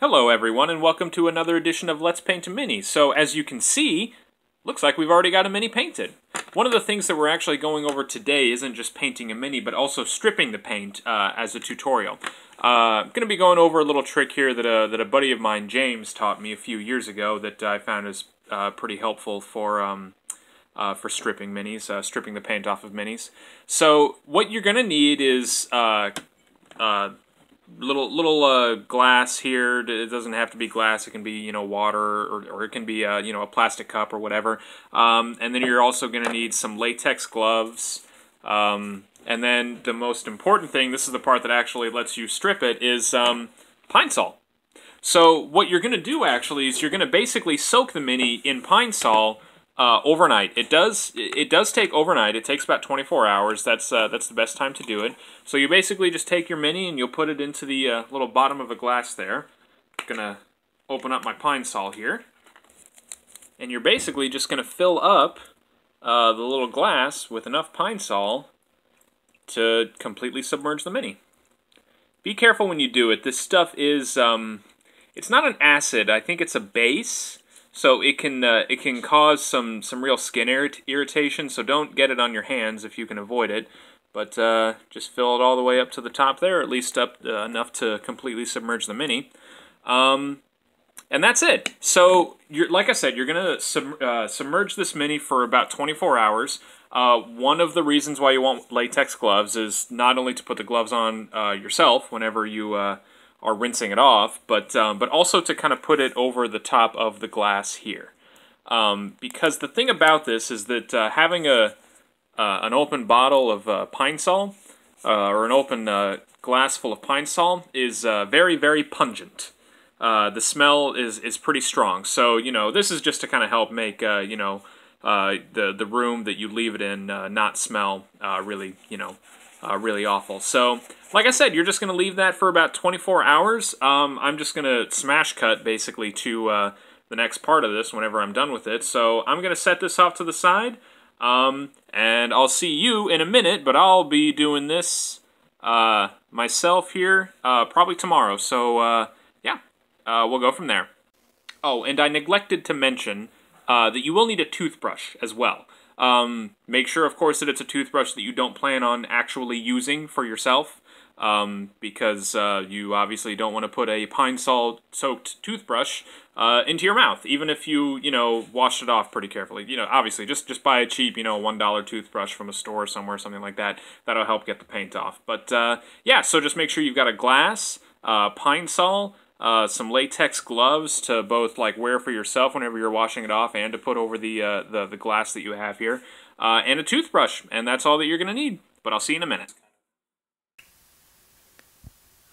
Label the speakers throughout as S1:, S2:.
S1: Hello everyone and welcome to another edition of Let's Paint a Mini. So as you can see, looks like we've already got a Mini painted. One of the things that we're actually going over today isn't just painting a Mini, but also stripping the paint uh, as a tutorial. Uh, I'm going to be going over a little trick here that a, that a buddy of mine, James, taught me a few years ago that I found is uh, pretty helpful for um, uh, for stripping minis, uh, stripping the paint off of minis. So what you're going to need is uh, uh, little little uh, glass here. It doesn't have to be glass. It can be you know water or, or it can be uh, you know a plastic cup or whatever. Um, and then you're also going to need some latex gloves. Um, and then the most important thing, this is the part that actually lets you strip it, is um, pine sol. So what you're going to do actually is you're going to basically soak the mini in pine sol uh, overnight. It does it does take overnight. It takes about 24 hours. That's uh, that's the best time to do it. So you basically just take your mini and you'll put it into the uh, little bottom of a glass there. Gonna open up my pine sol here, and you're basically just gonna fill up uh, the little glass with enough pine sol to completely submerge the mini. Be careful when you do it. This stuff is um, it's not an acid. I think it's a base so it can uh, it can cause some some real skin irrit irritation. So don't get it on your hands if you can avoid it. But uh, just fill it all the way up to the top there, at least up uh, enough to completely submerge the mini. Um, and that's it. So, like I said, you're going to sub uh, submerge this mini for about 24 hours. Uh, one of the reasons why you want latex gloves is not only to put the gloves on uh, yourself whenever you are rinsing it off, but um, but also to kind of put it over the top of the glass here. Um, because the thing about this is that uh, having a uh, an open bottle of uh, pine sol uh, or an open uh, glass full of pine sol is uh, very very pungent. the smell is is pretty strong. So you know this is just to kind of help make you know the the room that you leave it in not smell really you know really awful. So like I said, you're just going to leave that for about 24 hours. Um, I'm just going to smash cut basically to uh, the next part of this whenever I'm done with it. So I'm going to set this off to the side. Um, and I'll see you in a minute, but I'll be doing this uh, myself here uh, probably tomorrow. So uh, yeah, uh, we'll go from there. Oh, and I neglected to mention uh, that you will need a toothbrush as well. Um, make sure, of course, that it's a toothbrush that you don't plan on actually using for yourself um, because uh, you obviously don't want to put a pine sol soaked toothbrush uh, into your mouth, even if you you know wash it off pretty carefully. You know, obviously just just buy a cheap you know one dollar toothbrush from a store somewhere, something like that. That'll help get the paint off. But uh, yeah, so just make sure you've got a glass, uh, pine sol. Uh, some latex gloves to both like wear for yourself whenever you're washing it off, and to put over the uh, the, the glass that you have here, uh, and a toothbrush, and that's all that you're gonna need. But I'll see you in a minute.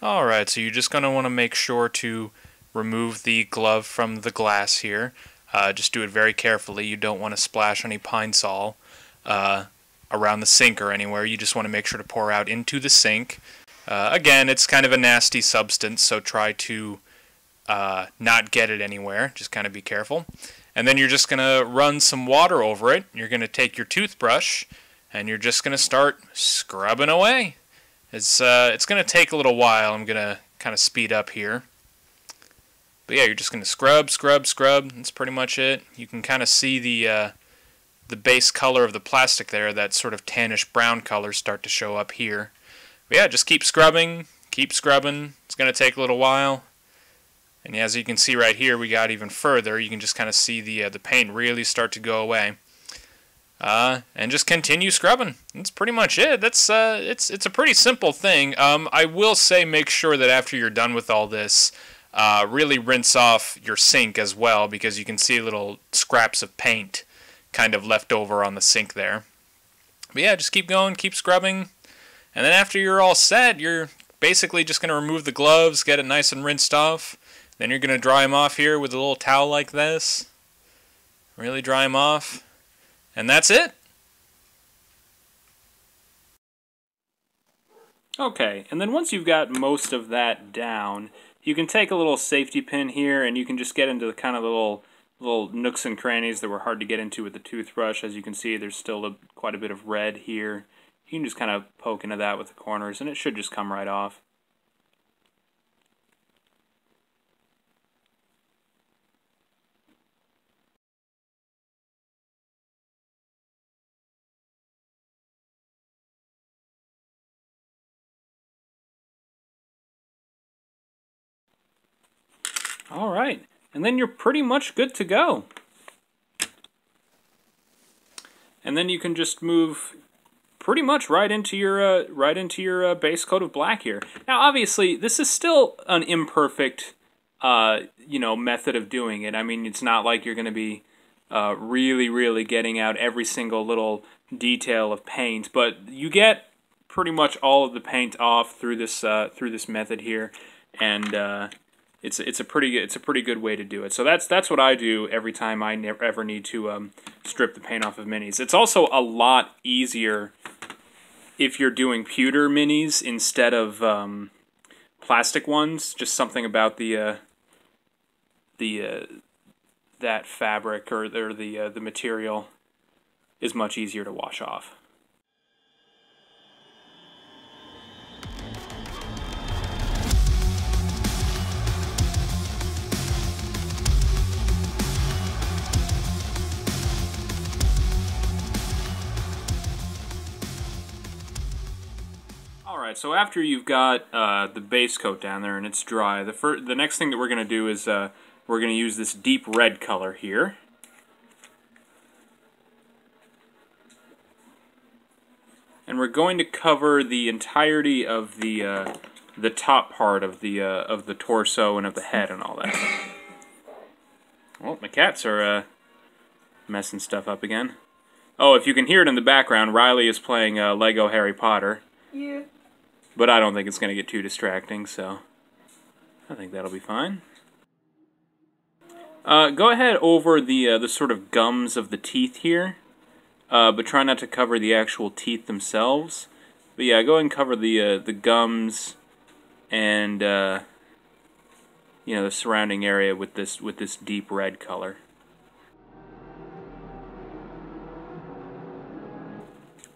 S2: Alright, so you're just going to want to make sure to remove the glove from the glass here. Uh, just do it very carefully. You don't want to splash any pine sol uh, around the sink or anywhere. You just want to make sure to pour out into the sink. Uh, again, it's kind of a nasty substance, so try to uh, not get it anywhere. Just kind of be careful. And then you're just going to run some water over it. You're going to take your toothbrush and you're just going to start scrubbing away. It's uh, it's gonna take a little while. I'm gonna kind of speed up here. But yeah, you're just gonna scrub, scrub, scrub. That's pretty much it. You can kind of see the uh, the base color of the plastic there, that sort of tannish brown color, start to show up here. But yeah, just keep scrubbing, keep scrubbing. It's gonna take a little while. And as you can see right here, we got even further. You can just kind of see the uh, the paint really start to go away uh, and just continue scrubbing. That's pretty much it. That's uh, it's it's a pretty simple thing. Um, I will say make sure that after you're done with all this, uh, really rinse off your sink as well because you can see little scraps of paint kind of left over on the sink there. But yeah, just keep going, keep scrubbing, and then after you're all set, you're basically just gonna remove the gloves, get it nice and rinsed off. Then you're gonna dry them off here with a little towel like this. Really dry them off. And that's it.
S1: Okay, and then once you've got most of that down, you can take a little safety pin here and you can just get into the kind of little little nooks and crannies that were hard to get into with the toothbrush. As you can see, there's still a, quite a bit of red here you can just kind of poke into that with the corners and it should just come right off. All right, and then you're pretty much good to go. And then you can just move pretty much right into your uh, right into your uh, base coat of black here. Now, obviously, this is still an imperfect, uh, you know, method of doing it. I mean, it's not like you're going to be uh, really, really getting out every single little detail of paint, but you get pretty much all of the paint off through this uh, through this method here, and uh, it's it's a pretty it's a pretty good way to do it. So that's that's what I do every time I never ever need to um, strip the paint off of minis. It's also a lot easier if you're doing pewter minis instead of um, plastic ones. Just something about the uh, the uh, that fabric or, or the uh, the material is much easier to wash off. Alright, so after you've got uh, the base coat down there and it's dry, the, fir the next thing that we're going to do is uh, we're going to use this deep red color here. And we're going to cover the entirety of the uh, the top part of the uh, of the torso and of the head and all that. Well, my cats are uh, messing stuff up again. Oh, if you can hear it in the background, Rylie is playing uh, Lego Harry Potter.
S3: Yeah.
S1: But I don't think it's going to get too distracting, so I think that'll be fine. Uh, go ahead over the uh, the sort of gums of the teeth here, uh, but try not to cover the actual teeth themselves. But yeah, go ahead and cover the uh, the gums and uh, you know the surrounding area with this with this deep red color.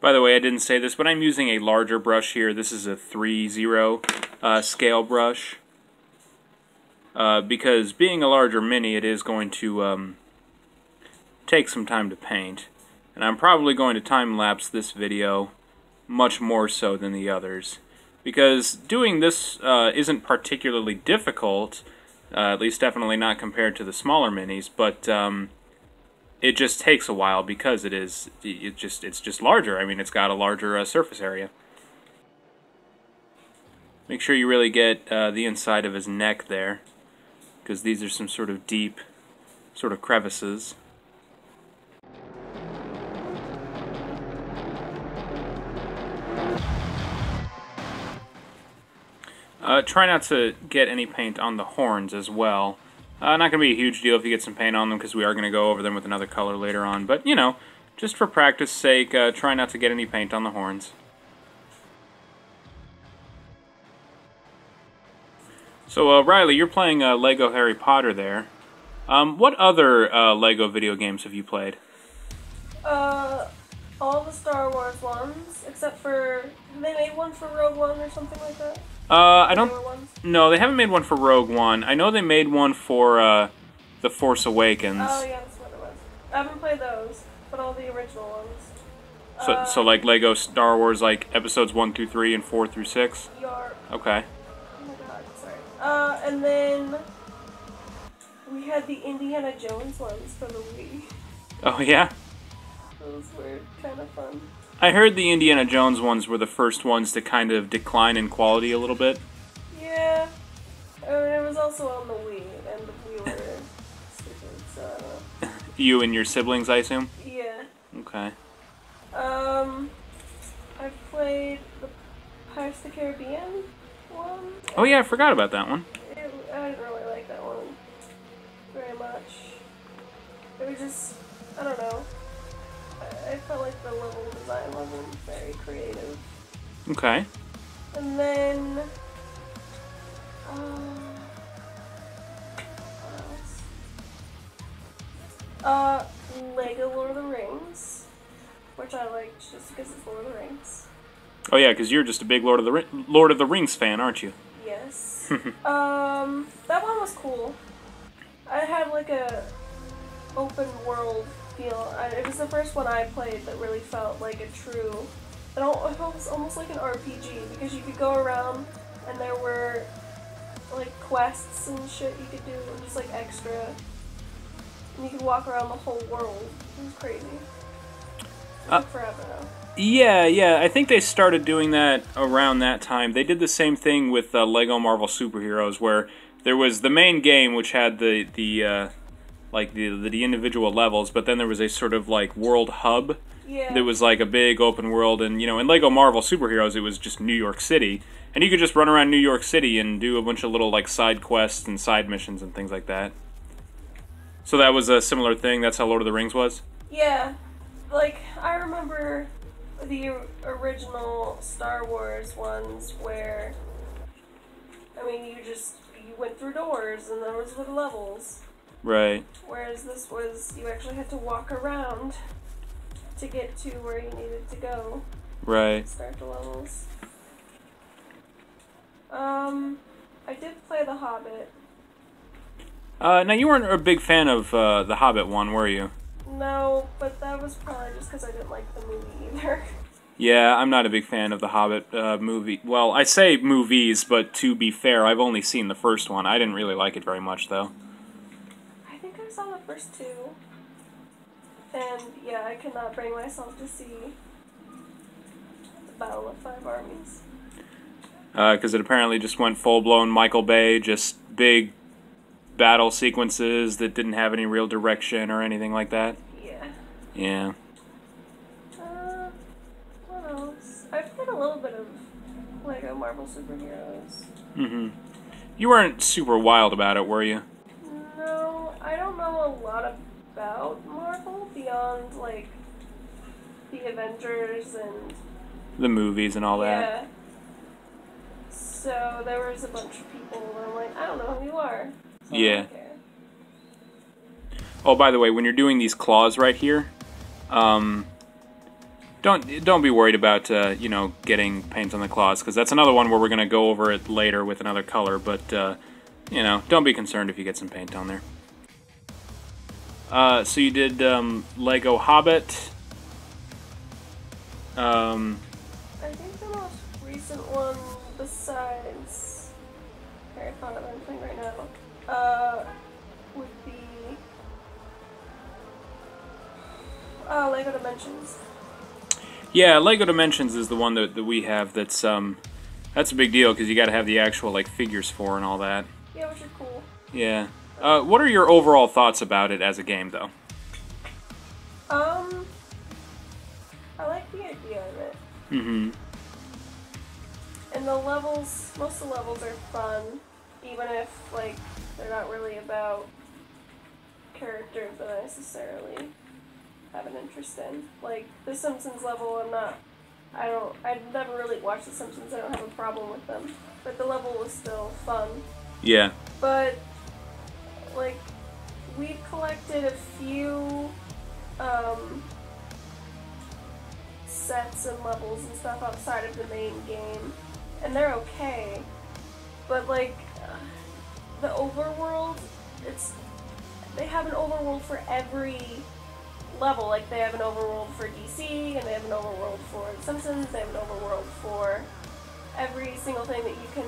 S1: By the way, I didn't say this, but I'm using a larger brush here. This is a 3-0 uh, scale brush. Uh, because being a larger mini, it is going to um, take some time to paint. And I'm probably going to time-lapse this video much more so than the others. Because doing this uh, isn't particularly difficult, uh, at least definitely not compared to the smaller minis, but... Um, it just takes a while because it is it just it's just larger. I mean, it's got a larger uh, surface area. Make sure you really get uh, the inside of his neck there, because these are some sort of deep, sort of crevices. Uh, try not to get any paint on the horns as well. Uh, not going to be a huge deal if you get some paint on them because we are going to go over them with another color later on. But, you know, just for practice sake, uh, try not to get any paint on the horns. So, uh, Rylie, you're playing uh, Lego Harry Potter there. Um, what other uh, Lego video games have you played?
S3: Uh, all the Star Wars ones, except for they made one for Rogue One or something like that.
S1: Uh, I don't. No, they haven't made one for Rogue One. I know they made one for uh, The Force Awakens.
S3: Oh yeah, that's what it was. I haven't played those, but all the original ones.
S1: So,
S3: Uh,
S1: so like Lego Star Wars, like episodes one through three and four through six.
S3: Your
S1: Okay.
S3: oh my god, sorry. Uh, and then we had the Indiana Jones ones for the Wii.
S1: Oh yeah.
S3: Those were kind of fun.
S1: I heard the Indiana Jones ones were the first ones to kind of decline in quality a little bit.
S3: Yeah. I mean, it was also on the Wii, and we were stupid, so I don't know.
S1: You and your siblings, I assume.
S3: Yeah.
S1: Okay.
S3: Um, I played the Pirates of the Caribbean one.
S1: Oh yeah, I forgot about that one.
S3: It, I didn't really like that one very much. It was just, I don't know. I, felt like the level design wasn't very creative.
S1: Okay.
S3: And then, um. Uh, Lego Lord of the Rings, which I liked just because it's Lord of the Rings.
S1: Oh yeah, because you're just a big Lord of the Ri- Lord of the Rings fan, aren't you?
S3: Yes. um, that one was cool. I had like a open world feel. It was the first one I played that really felt like a true. It was almost like an RPG because you could go around and there were like quests and shit you could do, and just like extra. And you could walk around the whole world. It was crazy. It
S1: Uh,
S3: took forever.
S1: Yeah, yeah. I think they started doing that around that time. They did the same thing with uh, Lego Marvel Superheroes, where there was the main game, which had the the uh, like the, the individual levels, but then there was a sort of like world hub.
S3: Yeah.
S1: There was like a big open world, and you know, in Lego Marvel Superheroes, it was just New York City, and you could just run around New York City and do a bunch of little like side quests and side missions and things like that. So that was a similar thing. That's how Lord of the Rings was.
S3: Yeah, like I remember the original Star Wars ones where, I mean, you just you went through doors and those were the levels.
S1: Right.
S3: Whereas this was you actually had to walk around to get to where you needed to go.
S1: Right.
S3: Start the levels. Um, I did play The Hobbit.
S1: Uh, now you weren't a big fan of uh, the Hobbit one, were you?
S3: No, but that was probably just because I didn't like the movie either.
S1: Yeah, I'm not a big fan of the Hobbit uh, movie. Well, I say movies, but to be fair, I've only seen the first one. I didn't really like it very much, though.
S3: I think I saw the first two. And yeah, I cannot bring myself to see the Battle of Five Armies.
S1: Because it apparently just went full blown Michael Bay, just big battle sequences that didn't have any real direction or anything like that.
S3: Yeah.
S1: Yeah.
S3: Uh, what else? I've played a little bit of Lego Marvel Superheroes.
S1: Mm hmm. You weren't super wild about it, were you?
S3: I don't know a lot about Marvel beyond like the Avengers and
S1: The movies and all that.
S3: yeah. So there was a bunch of people and I'm like, I don't know who you are. So
S1: Yeah. Oh, by the way, when you're doing these claws right here, um, don't don't be worried about uh, you know getting paint on the claws because that's another one where we're gonna go over it later with another color. But uh, you know, don't be concerned if you get some paint on there. Uh, so you did um, Lego Hobbit. Um,
S3: I think the most recent one besides Harry Potter that I'm playing right now, uh, would be uh, Lego Dimensions.
S1: yeah, Lego Dimensions is the one that, that we have. That's um, that's a big deal because you got to have the actual like figures for and all that.
S3: Yeah, which are cool.
S1: Yeah. Uh, what are your overall thoughts about it as a game, though?
S3: Um, I like the idea of it.
S1: Mm-hmm.
S3: And the levels, most of the levels are fun, even if, like, they're not really about characters that I necessarily have an interest in. Like, the Simpsons level, I'm not, I don't, I've never really watched The Simpsons, I don't have a problem with them. But the level was still fun.
S1: Yeah.
S3: But, like, we've collected a few, um, sets and levels and stuff outside of the main game, and they're okay. But like uh, the overworld, it's they have an overworld for every level. Like they have an overworld for DC, and they have an overworld for The Simpsons. They have an overworld for every single thing that you can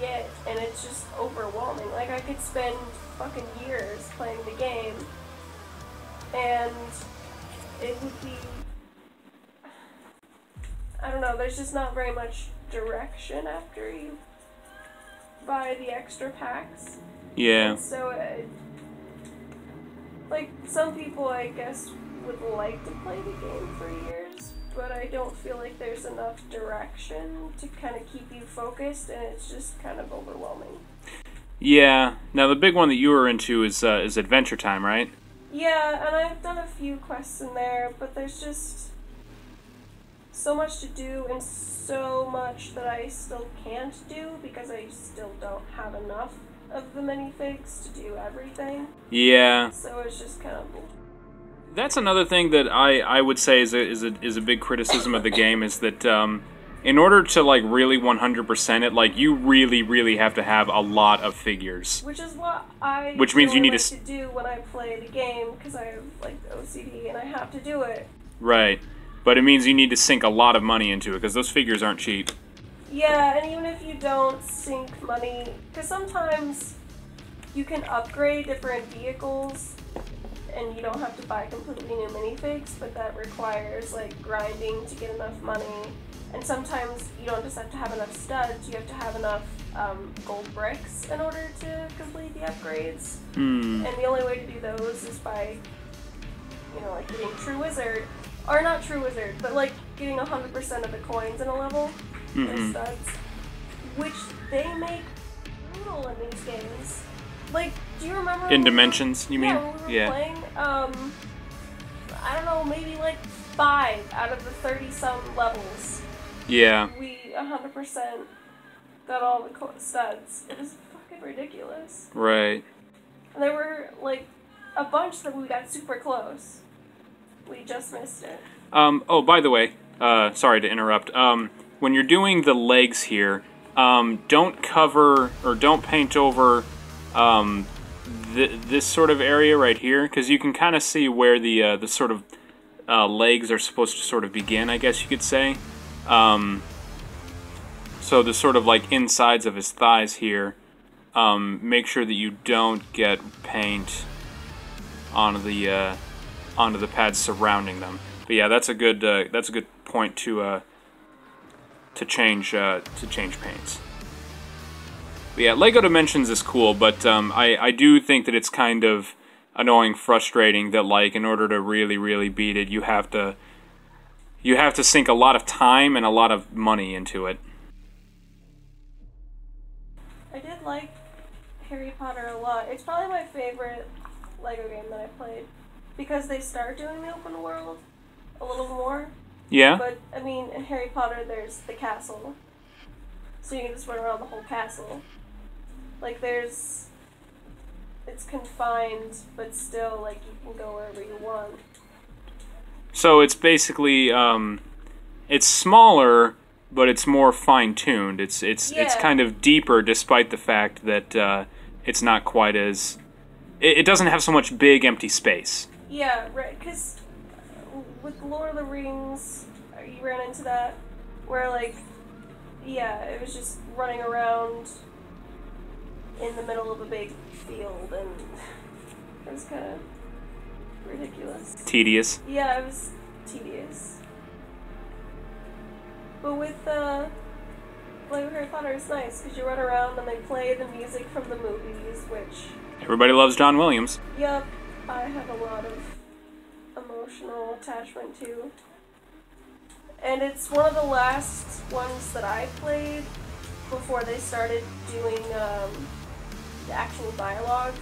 S3: get, and it's just overwhelming. Like I could spend fucking years playing the game, and it would be I don't know, there's just not very much direction after you buy the extra packs.
S1: Yeah.
S3: And so, it, like, some people, I guess, would like to play the game for years, but I don't feel like there's enough direction to kind of keep you focused, and it's just kind of overwhelming.
S1: Yeah. Now the big one that you were into is uh, is Adventure Time, right?
S3: Yeah, and I've done a few quests in there, but there's just so much to do and so much that I still can't do because I still don't have enough of the minifigs to do everything.
S1: Yeah.
S3: So it's just kind of
S1: That's another thing that I, I would say is a, is a is a big criticism of the game is that um, in order to like really 100% it, like you really really have to have a lot of figures.
S3: which is what I
S1: Which means you need to
S3: like
S1: s-
S3: to do when I play the game because I have like OCD and I have to do it.
S1: Right. But it means you need to sink a lot of money into it because those figures aren't cheap.
S3: Yeah, and even if you don't sink money, because sometimes you can upgrade different vehicles and you don't have to buy completely new minifigs, but that requires like grinding to get enough money. And sometimes you don't just have to have enough studs, you have to have enough um, gold bricks in order to complete the upgrades.
S1: Hmm.
S3: And the only way to do those is by, you know, like getting True Wizard. Or not True Wizard, but like getting 100% of the coins in a level,
S1: Mhm.
S3: or studs. Which they make brutal in these games. Like, do you remember?
S1: In
S3: when we were-
S1: Dimensions, you mean?
S3: Yeah, we
S1: Yeah.
S3: playing, um, I don't know, maybe like five out of the 30 some levels.
S1: Yeah.
S3: We 100% got all the studs. It was fucking ridiculous.
S1: Right.
S3: And there were like a bunch that we got super close. We just missed it.
S1: Um, oh, by the way, uh, sorry to interrupt. Um, when you're doing the legs here, um, don't cover or don't paint over um, th- this sort of area right here, because you can kind of see where the uh, the sort of uh, legs are supposed to sort of begin. I guess you could say. Um, so the sort of like insides of his thighs here. Um, make sure that you don't get paint onto the uh, onto the pads surrounding them. But yeah, that's a good uh, that's a good point to uh, to change uh, to change paints. Yeah, Lego Dimensions is cool, but um, I I do think that it's kind of annoying, frustrating that like in order to really really beat it, you have to you have to sink a lot of time and a lot of money into it.
S3: I did like Harry Potter a lot. It's probably my favorite Lego game that I played because they start doing the open world a little more.
S1: Yeah.
S3: But I mean, in Harry Potter, there's the castle, so you can just run around the whole castle. Like there's, it's confined, but still like you can go wherever you want.
S1: So it's basically um, it's smaller, but it's more fine tuned. It's it's it's kind of deeper, despite the fact that uh, it's not quite as. It, it doesn't have so much big empty space.
S3: Yeah, right. Because with Lord of the Rings, uh, you ran into that where like, yeah, it was just running around in the middle of a big field, and it was kind of ridiculous.
S1: Tedious.
S3: Yeah, it was tedious. But with uh, Lego Harry Potter, it's nice because you run around and they play the music from the movies, which
S1: Everybody loves John Williams.
S3: Yep, I have a lot of emotional attachment to. And it's one of the last ones that I played before they started doing um, the actual dialogue.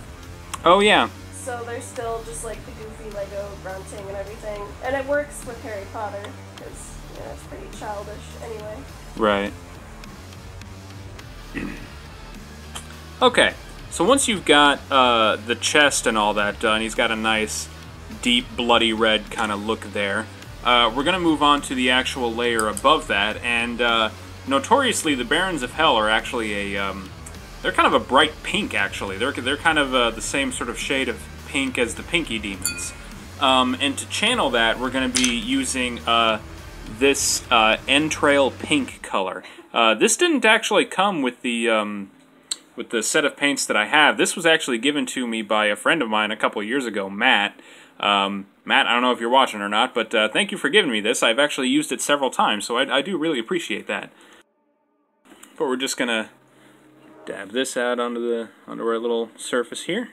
S1: Oh yeah.
S3: So they're still just like the goofy Lego grunting and everything. And it works with Harry Potter because, you know, it's pretty childish anyway.
S1: Right. okay, so once you've got uh, the chest and all that done, he's got a nice, deep, bloody red kind of look there. Uh, we're going to move on to the actual layer above that, and uh, notoriously, the Barons of Hell are actually a. Um, they're kind of a bright pink, actually. They're, they're kind of uh, the same sort of shade of pink as the Pinky Demons. Um, and to channel that, we're going to be using uh, this uh, entrail pink color. Uh, this didn't actually come with the um, with the set of paints that I have. This was actually given to me by a friend of mine a couple years ago, Matt. Um, Matt, I don't know if you're watching or not, but uh, thank you for giving me this. I've actually used it several times, so I, I do really appreciate that. But we're just gonna dab this out onto the onto our little surface here.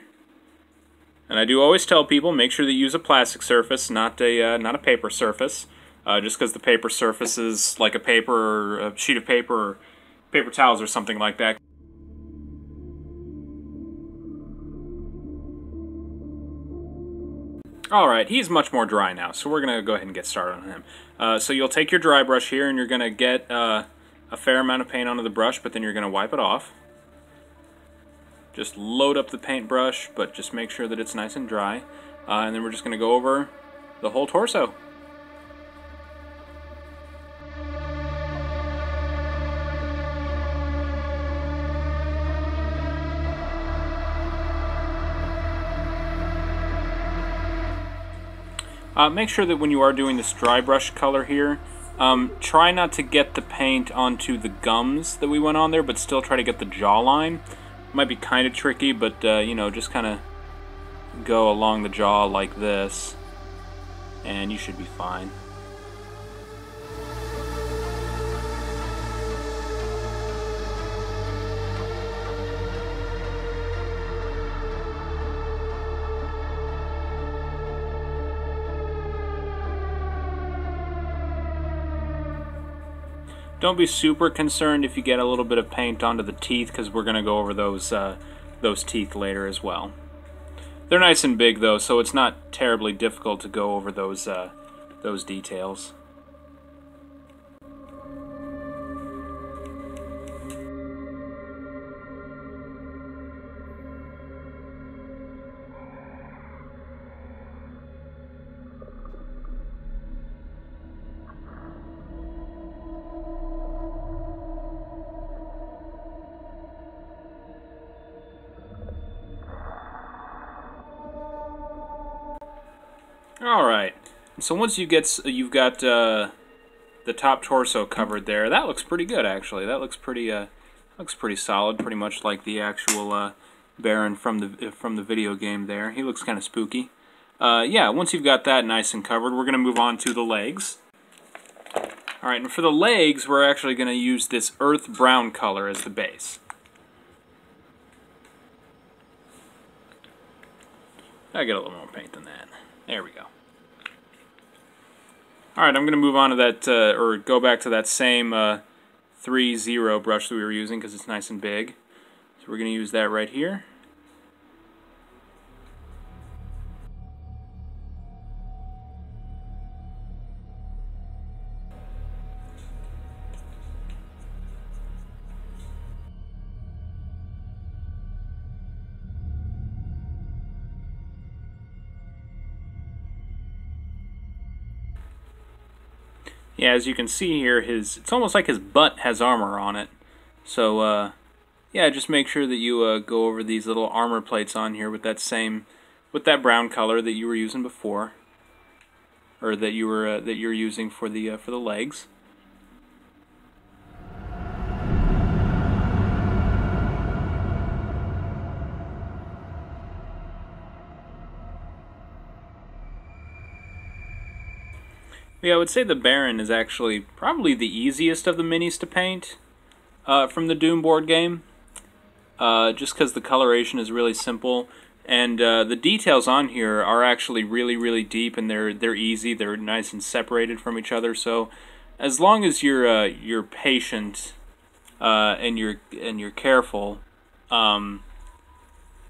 S1: And I do always tell people make sure that you use a plastic surface, not a uh, not a paper surface. Uh, just because the paper surface is like a paper or a sheet of paper or paper towels or something like that. Alright, he's much more dry now, so we're going to go ahead and get started on him. Uh, so you'll take your dry brush here and you're going to get uh, a fair amount of paint onto the brush, but then you're going to wipe it off. Just load up the paintbrush, but just make sure that it's nice and dry. Uh, and then we're just going to go over the whole torso. Uh, make sure that when you are doing this dry brush color here, Um, try not to get the paint onto the gums that we went on there, but still try to get the jawline. Might be kind of tricky, but, uh, you know, just kind of go along the jaw like this, and you should be fine. Don't be super concerned if you get a little bit of paint onto the teeth, because we're going to go over those, uh, those teeth later as well. They're nice and big, though, so it's not terribly difficult to go over those, uh, those details. So once you get you've got uh, the top torso covered there, that looks pretty good actually. That looks pretty uh, looks pretty solid, pretty much like the actual uh, Baron from the from the video game. There, he looks kind of spooky. Uh, yeah, once you've got that nice and covered, we're gonna move on to the legs. All right, and for the legs, we're actually gonna use this earth brown color as the base. I get a little more paint than that. There we go. Alright, I'm going to move on to that, uh, or go back to that same uh, 3-0 brush that we were using because it's nice and big. So we're going to use that right here. Yeah, as you can see here, his it's almost like his butt has armor on it. So, uh, yeah, just make sure that you uh, go over these little armor plates on here with that same, with that brown color that you were using before, or that you were uh, that you're using for the uh, for the legs. Yeah, I would say the Baron is actually probably the easiest of the minis to paint uh, from the Doom board game. Uh, just because the coloration is really simple, and uh, the details on here are actually really, really deep, and they're they're easy. They're nice and separated from each other. So, as long as you're uh, you're patient uh, and you're and you're careful, um,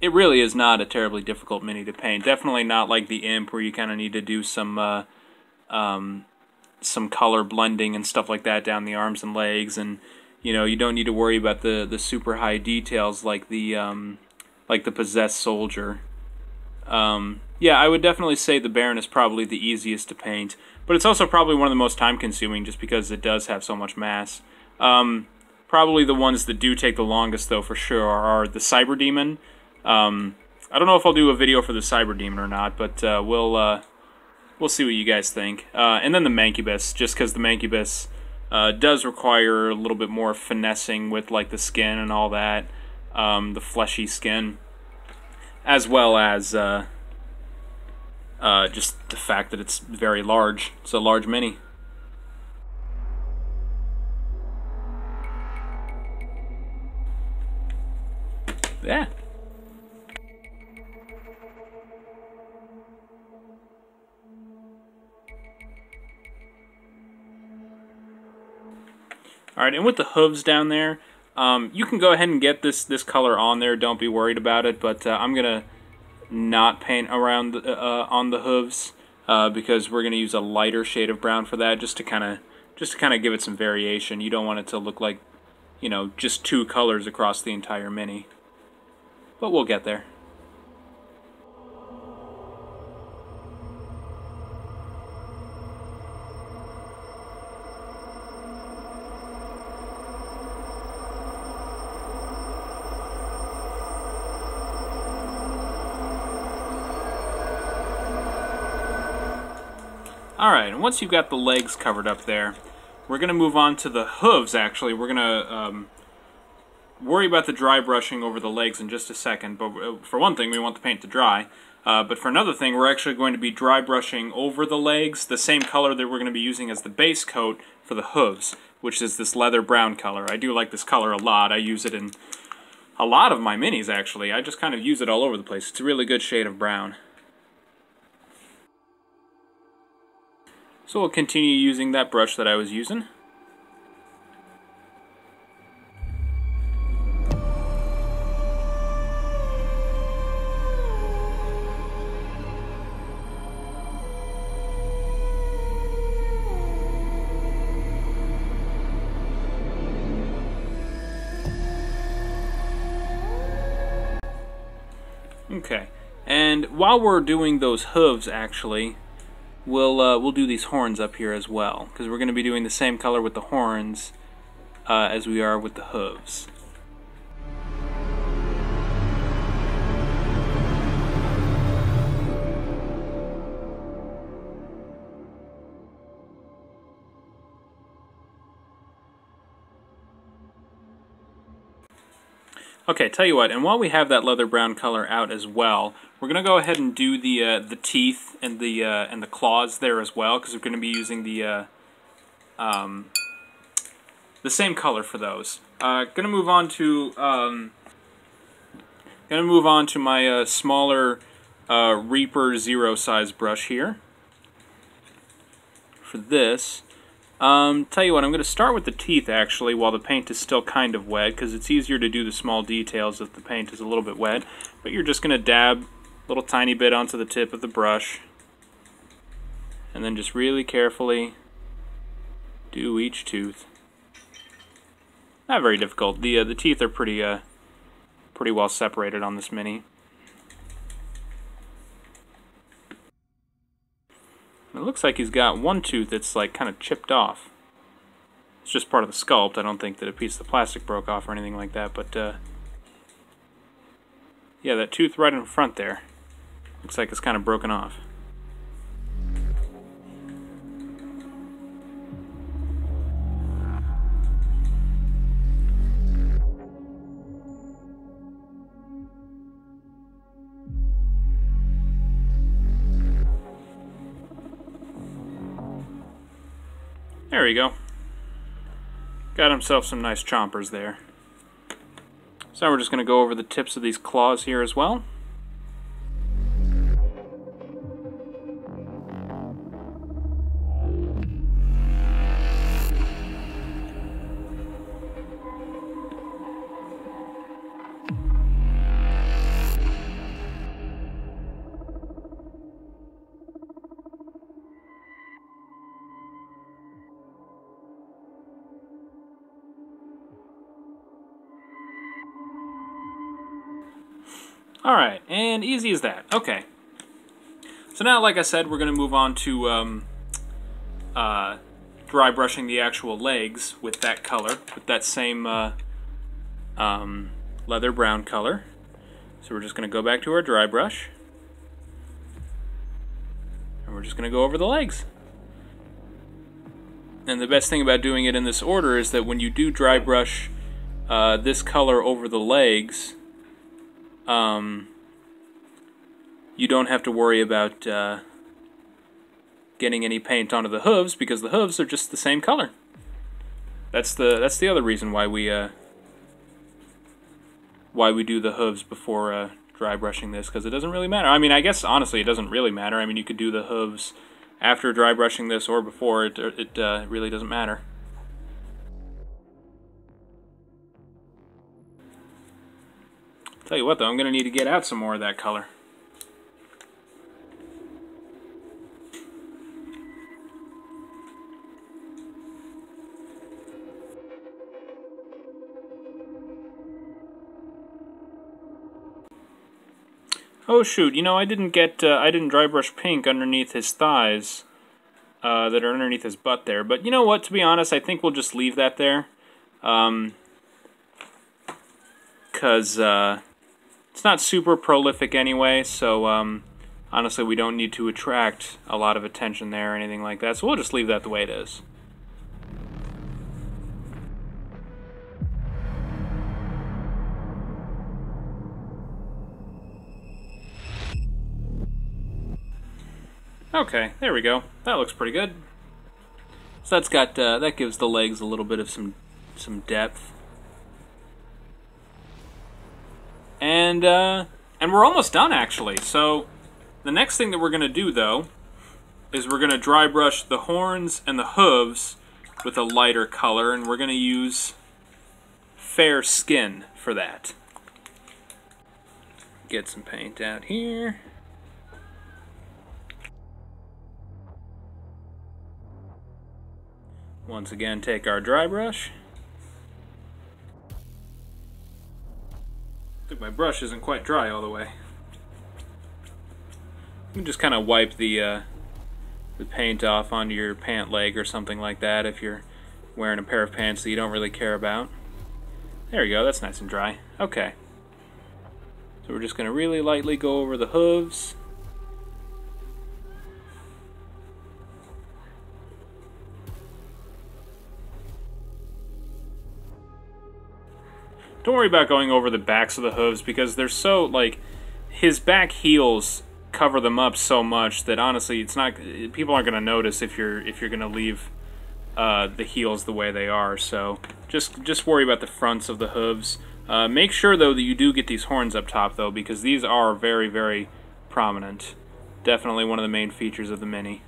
S1: it really is not a terribly difficult mini to paint. Definitely not like the Imp, where you kind of need to do some uh, um, some color blending and stuff like that down the arms and legs, and you know you don't need to worry about the the super high details like the um, like the possessed soldier. Um, yeah, I would definitely say the Baron is probably the easiest to paint, but it's also probably one of the most time consuming just because it does have so much mass. Um, probably the ones that do take the longest, though, for sure, are the Cyber Demon. Um, I don't know if I'll do a video for the Cyber Demon or not, but uh, we'll uh, we'll see what you guys think. Uh, and then the Mancubus, just because the Mancubus uh, does require a little bit more finessing with like the skin and all that, um, the fleshy skin, as well as uh, uh just the fact that it's very large. It's a large mini. Yeah. All right, and with the hooves down there, um, you can go ahead and get this this color on there. Don't be worried about it. But uh, I'm gonna not paint around uh, on the hooves uh, because we're gonna use a lighter shade of brown for that, just to kind of just to kind of give it some variation. You don't want it to look like, you know, just two colors across the entire mini. But we'll get there. Alright, and once you've got the legs covered up there, we're going to move on to the hooves, actually. We're going to um, worry about the dry brushing over the legs in just a second. But uh, for one thing, we want the paint to dry. Uh, but for another thing, we're actually going to be dry brushing over the legs, the same color that we're going to be using as the base coat for the hooves, which is this leather brown color. I do like this color a lot. I use it in a lot of my minis, actually. I just kind of use it all over the place. It's a really good shade of brown. So we'll continue using that brush that I was using. Okay, and while we're doing those hooves, actually, we'll uh, we'll do these horns up here as well, because we're going to be doing the same color with the horns uh, as we are with the hooves. Okay, tell you what, and while we have that leather brown color out as well, we're going to go ahead and do the uh, the teeth and the uh, and the claws there as well, because we're going to be using the uh, um, the same color for those. Uh, going to move on to um, going to move on to my uh, smaller uh, Reaper Zero size brush here. For this, um, tell you what, I'm going to start with the teeth actually while the paint is still kind of wet because it's easier to do the small details if the paint is a little bit wet. But you're just going to dab a little tiny bit onto the tip of the brush and then just really carefully do each tooth. Not very difficult. The uh, the teeth are pretty uh, pretty well separated on this mini. It looks like he's got one tooth that's like kind of chipped off. It's just part of the sculpt. I don't think that a piece of the plastic broke off or anything like that, but uh, yeah, that tooth right in front there looks like it's kind of broken off. There we go. Got himself some nice chompers there. So now we're just going to go over the tips of these claws here as well. Alright, and easy as that. Okay. So now, like I said, we're going to move on to um, uh, dry brushing the actual legs with that color, with that same uh, um, leather brown color. So we're just going to go back to our dry brush. And we're just going to go over the legs. And the best thing about doing it in this order is that when you do dry brush uh, this color over the legs, um, you don't have to worry about uh, getting any paint onto the hooves because the hooves are just the same color. That's the that's the other reason why we uh, why we do the hooves before uh, dry brushing this because it doesn't really matter. I mean, I guess honestly, it doesn't really matter. I mean, you could do the hooves after dry brushing this or before. It it uh, really doesn't matter. Tell you what though, I'm going to need to get out some more of that color. Oh shoot, you know I didn't get, uh, I didn't dry brush pink underneath his thighs uh, that are underneath his butt there. But you know what, to be honest, I think we'll just leave that there. Um, Because, uh, it's not super prolific anyway, so um, honestly, we don't need to attract a lot of attention there or anything like that, so we'll just leave that the way it is. Okay, there we go. That looks pretty good. So that's got uh, that gives the legs a little bit of some some depth. And uh, and we're almost done actually. So the next thing that we're gonna do though is we're gonna dry brush the horns and the hooves with a lighter color, and we're gonna use fair skin for that. Get some paint out here. Once again, take our dry brush. Think my brush isn't quite dry all the way. You can just kind of wipe the uh, the paint off onto your pant leg or something like that if you're wearing a pair of pants that you don't really care about. There you go, that's nice and dry. Okay. So we're just going to really lightly go over the hooves. Don't worry about going over the backs of the hooves because they're so, like, his back heels cover them up so much that honestly, it's not, people aren't going to notice if you're, if you're going to leave uh, the heels the way they are. So just, just worry about the fronts of the hooves. Uh, make sure though that you do get these horns up top though because these are very, very prominent. Definitely one of the main features of the Mini.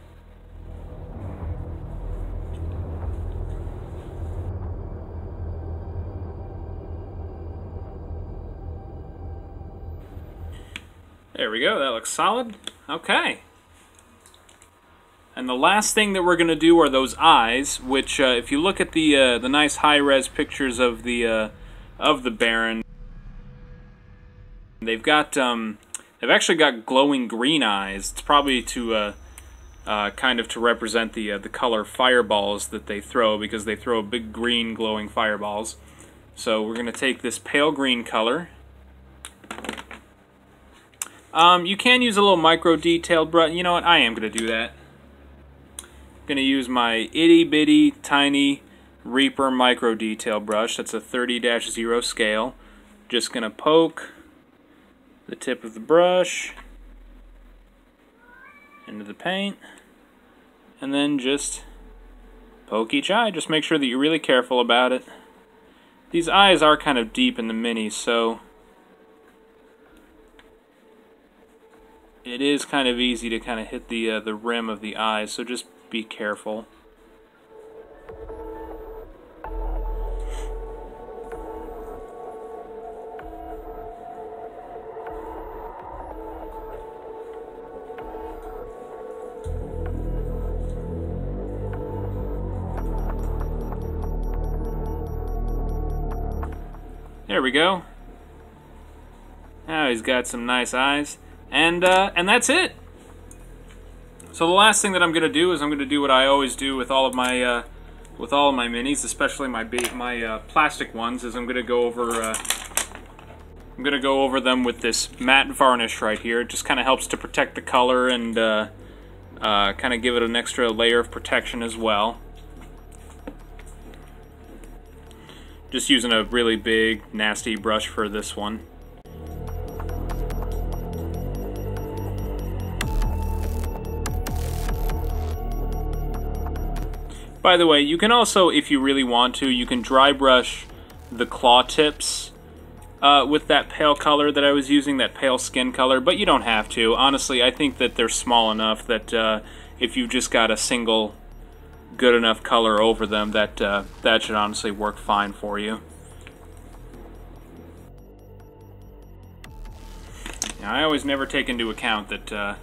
S1: We go, that looks solid. Okay. And the last thing that we're going to do are those eyes, which uh, if you look at the uh, the nice high-res pictures of the uh, of the Baron, they've got um, they've actually got glowing green eyes. It's probably to uh, uh, kind of to represent the uh, the color fireballs that they throw because they throw big green glowing fireballs. So we're going to take this pale green color um, you can use a little micro detailed brush. You know what? I am going to do that. I'm going to use my itty bitty tiny Reaper micro detail brush. That's a 30-0 scale. Just going to poke the tip of the brush into the paint and then just poke each eye. Just make sure that you're really careful about it. These eyes are kind of deep in the mini, so it is kind of easy to kind of hit the uh, the rim of the eye, so just be careful. There we go. Now he's got some nice eyes. And, uh, and that's it. So the last thing that I'm going to do is I'm going to do what I always do with all of my, uh, with all of my minis, especially my my uh, plastic ones, is I'm going to go over, uh, I'm going to go over them with this matte varnish right here. It just kind of helps to protect the color and uh, uh, kind of give it an extra layer of protection as well. Just using a really big, nasty brush for this one. By the way, you can also, if you really want to, you can dry brush the claw tips uh, with that pale color that I was using, that pale skin color, but you don't have to. Honestly, I think that they're small enough that uh, if you've just got a single good enough color over them, that uh, that should honestly work fine for you. Now, I always never take into account that uh,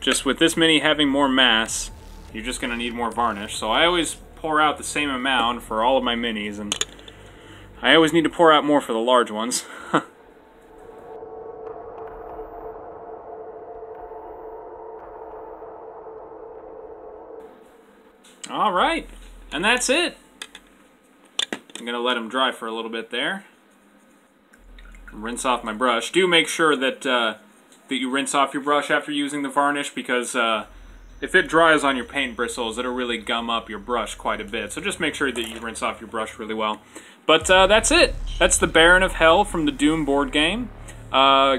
S1: just with this many having more mass, you're just going to need more varnish. So I always pour out the same amount for all of my minis, and I always need to pour out more for the large ones. all right, and that's it. I'm going to let them dry for a little bit there. Rinse off my brush. Do make sure that uh, that you rinse off your brush after using the varnish because uh, if it dries on your paint bristles, it'll really gum up your brush quite a bit. So just make sure that you rinse off your brush really well. But uh, that's it. That's the Baron of Hell from the Doom board game. Uh,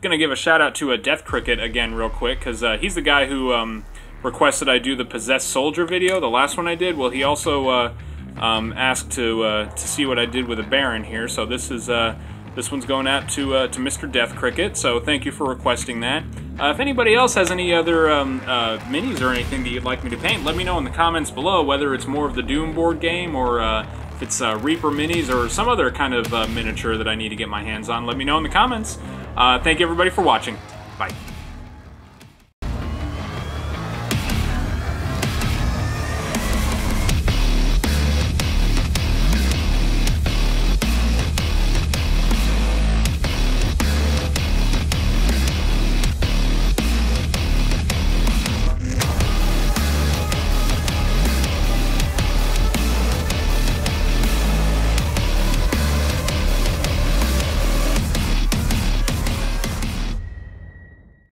S1: gonna give a shout out to a DethCricket again, real quick, because uh, he's the guy who um, requested I do the possessed soldier video, the last one I did. Well, he also uh, um, asked to uh, to see what I did with a Baron here, so this is uh, this one's going out to uh, to Mr. DethCricket. So thank you for requesting that. Uh, if anybody else has any other um, uh, minis or anything that you'd like me to paint, let me know in the comments below. Whether it's more of the Doom board game or uh, if it's uh, Reaper minis or some other kind of uh, miniature that I need to get my hands on, let me know in the comments. Thank you everybody for watching. Bye.